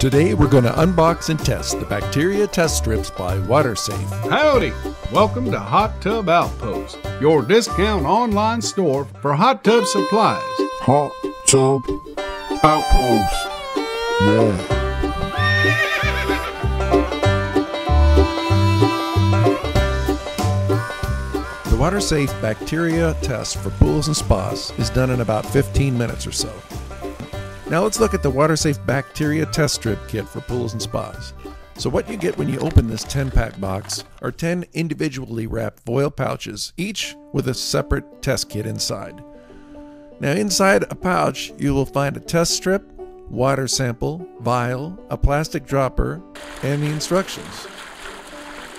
Today we're going to unbox and test the bacteria test strips by WaterSafe. Howdy! Welcome to Hot Tub Outpost, your discount online store for hot tub supplies. Hot Tub Outpost. Yeah. The WaterSafe bacteria test for pools and spas is done in about 15 minutes or so. Now let's look at the WaterSafe bacteria test strip kit for pools and spas. So what you get when you open this 10-pack box are 10 individually wrapped foil pouches, each with a separate test kit inside. Now inside a pouch, you will find a test strip, water sample, vial, a plastic dropper, and the instructions.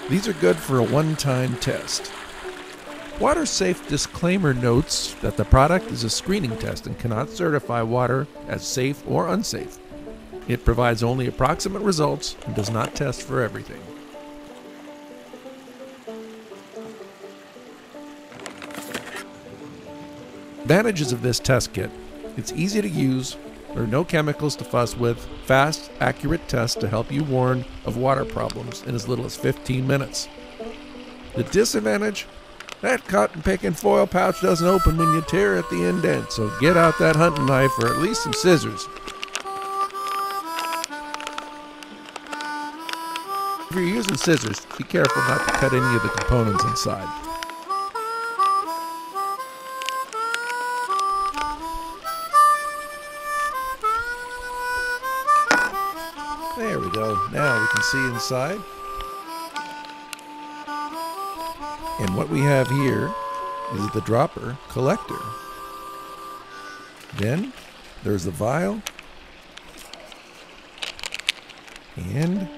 These are good for a one-time test. WaterSafe disclaimer notes that the product is a screening test and cannot certify water as safe or unsafe. It provides only approximate results and does not test for everything. Advantages of this test kit it's easy to use, there are no chemicals to fuss with, fast, accurate tests to help you warn of water problems in as little as 15 minutes. The disadvantage that cotton picking foil pouch doesn't open when you tear at the indent, so get out that hunting knife or at least some scissors. If you're using scissors, be careful not to cut any of the components inside. There we go. Now we can see inside. And what we have here is the dropper collector. Then there's the vial. And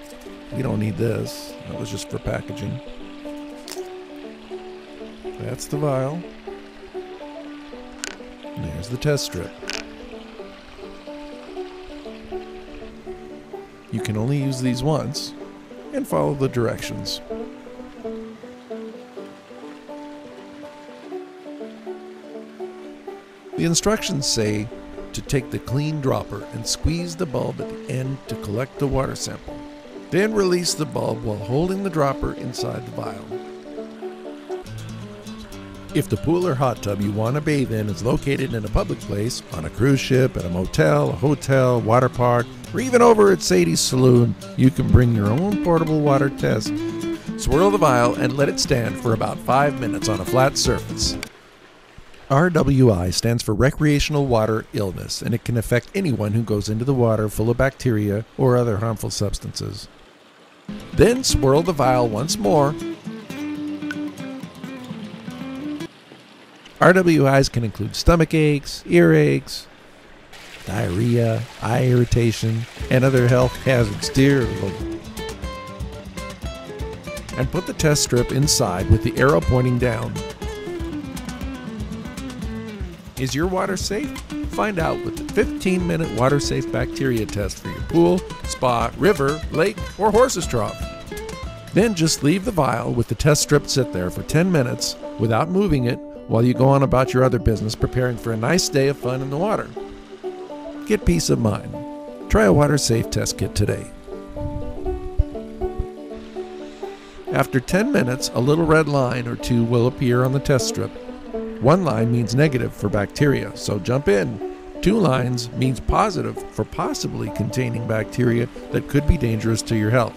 we don't need this. That was just for packaging. That's the vial. And there's the test strip. You can only use these once and follow the directions. The instructions say to take the clean dropper and squeeze the bulb at the end to collect the water sample. Then release the bulb while holding the dropper inside the vial. If the pool or hot tub you want to bathe in is located in a public place, on a cruise ship, at a motel, a hotel, water park, or even over at Sadie's Saloon, you can bring your own portable water test. Swirl the vial and let it stand for about 5 minutes on a flat surface. RWI stands for recreational water illness, and it can affect anyone who goes into the water full of bacteria or other harmful substances. Then swirl the vial once more. RWIs can include stomach aches, earaches, diarrhea, eye irritation, and other health hazards dearly. And put the test strip inside with the arrow pointing down. Is your WaterSafe? Find out with the 15 minute WaterSafe bacteria test for your pool, spa, river, lake, or horse's trough. Then just leave the vial with the test strip sit there for 10 minutes without moving it while you go on about your other business preparing for a nice day of fun in the water. Get peace of mind. Try a water safe test kit today. After 10 minutes, a little red line or two will appear on the test strip one line means negative for bacteria, so jump in. Two lines means positive for possibly containing bacteria that could be dangerous to your health.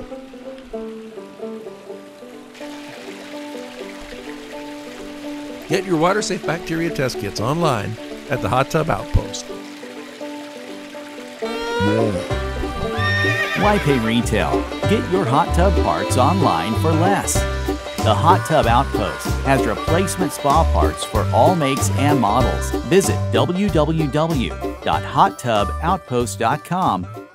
Get your WaterSafe bacteria test kits online at the Hot Tub Outpost. Why pay retail? Get your hot tub parts online for less. The Hot Tub Outpost has replacement spa parts for all makes and models. Visit www.hottubOutpost.com